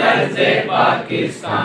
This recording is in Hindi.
रस्म पाकिस्तान।